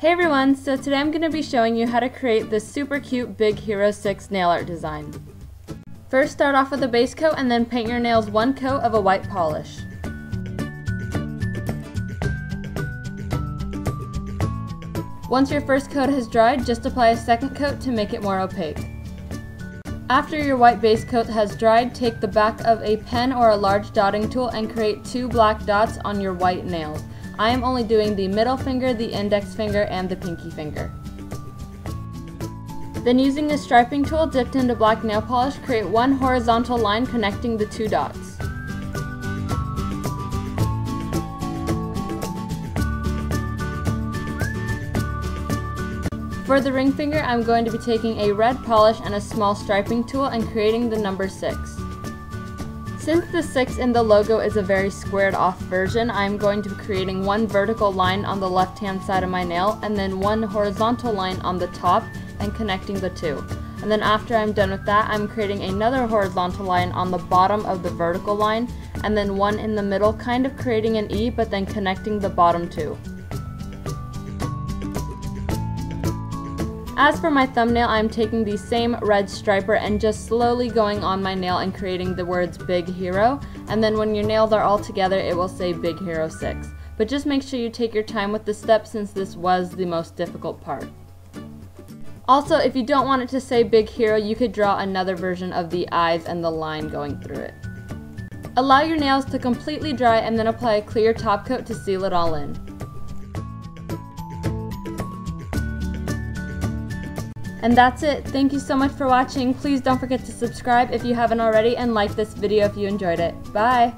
Hey everyone, so today I'm going to be showing you how to create this super cute Big Hero 6 nail art design. First start off with a base coat and then paint your nails one coat of a white polish. Once your first coat has dried, just apply a second coat to make it more opaque. After your white base coat has dried, take the back of a pen or a large dotting tool and create two black dots on your white nails. I am only doing the middle finger, the index finger, and the pinky finger. Then using a striping tool dipped into black nail polish, create one horizontal line connecting the two dots. For the ring finger, I'm going to be taking a red polish and a small striping tool and creating the number 6. Since the 6 in the logo is a very squared off version, I'm going to be creating one vertical line on the left hand side of my nail and then one horizontal line on the top and connecting the two. And then after I'm done with that, I'm creating another horizontal line on the bottom of the vertical line and then one in the middle, kind of creating an E but then connecting the bottom two. As for my thumbnail, I'm taking the same red striper and just slowly going on my nail and creating the words Big Hero, and then when your nails are all together, it will say Big Hero 6. But just make sure you take your time with the steps since this was the most difficult part. Also, if you don't want it to say Big Hero, you could draw another version of the eyes and the line going through it. Allow your nails to completely dry and then apply a clear top coat to seal it all in. And that's it. Thank you so much for watching. Please don't forget to subscribe if you haven't already and like this video if you enjoyed it. Bye!